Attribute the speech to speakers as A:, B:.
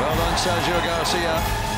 A: Well done, Sergio Garcia.